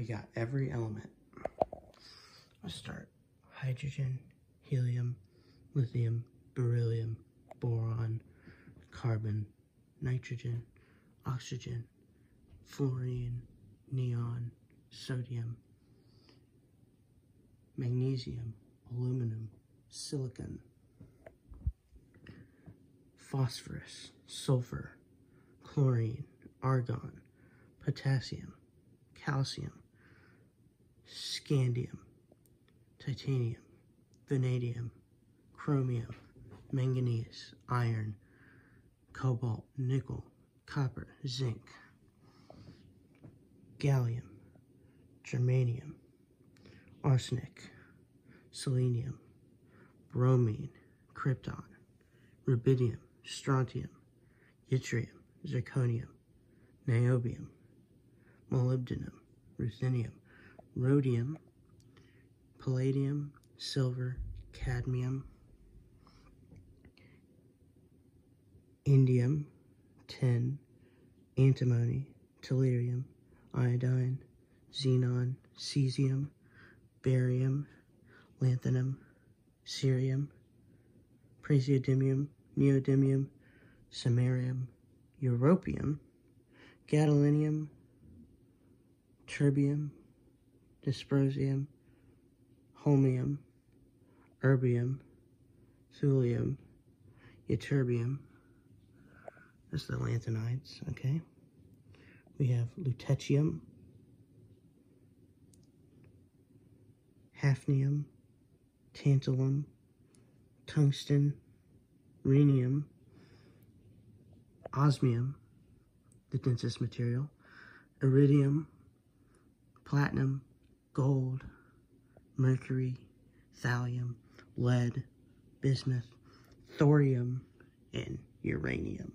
we got every element. Let's start. Hydrogen, helium, lithium, beryllium, boron, carbon, nitrogen, oxygen, fluorine, neon, sodium, magnesium, aluminum, silicon, phosphorus, sulfur, chlorine, argon, potassium, calcium, scandium, titanium, vanadium, chromium, manganese, iron, cobalt, nickel, copper, zinc, gallium, germanium, arsenic, selenium, bromine, krypton, rubidium, strontium, yttrium, zirconium, niobium, molybdenum, ruthenium, rhodium, palladium, silver, cadmium, indium, tin, antimony, tellurium, iodine, xenon, cesium, barium, lanthanum, cerium, praseodymium, neodymium, samarium, europium, gadolinium, terbium, dysprosium, holmium, erbium, thulium, ytterbium. That's the lanthanides, okay? We have lutetium, hafnium, tantalum, tungsten, rhenium, osmium, the densest material, iridium, platinum, gold, mercury, thallium, lead, bismuth, thorium, and uranium.